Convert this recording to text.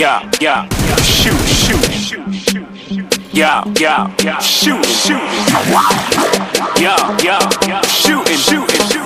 Yeah, yeah, shoot, shoot, shoot, shoot. Yeah, yeah, yeah, shoot, shoot. Yeah, yeah, yeah, shooting, shooting.